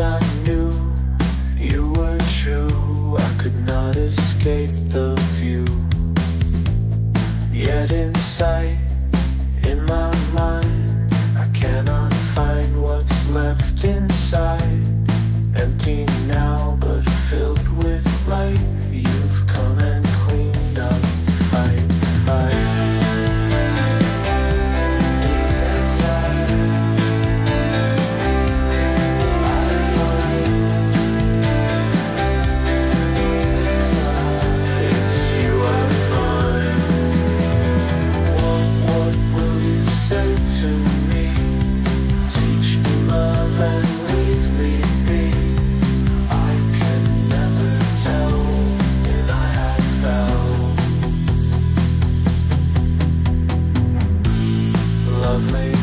I knew you were true. I could not escape the view. Yet in made